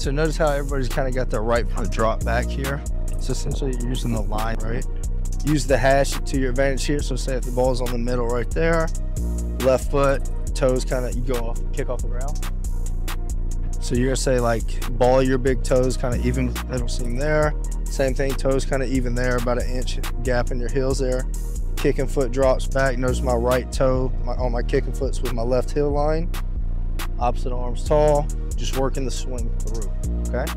So notice how everybody's kind of got their right foot drop back here. So essentially you're using the line, right? Use the hash to your advantage here. So say if the ball's on the middle right there, left foot, toes kind of, you go off, kick off the ground. So you're gonna say like ball your big toes kind of even middle seam there. Same thing, toes kind of even there, about an inch gap in your heels there. Kicking foot drops back. Notice my right toe my, on my kicking foot's with my left heel line. Opposite arms tall. Just working the swing through, okay?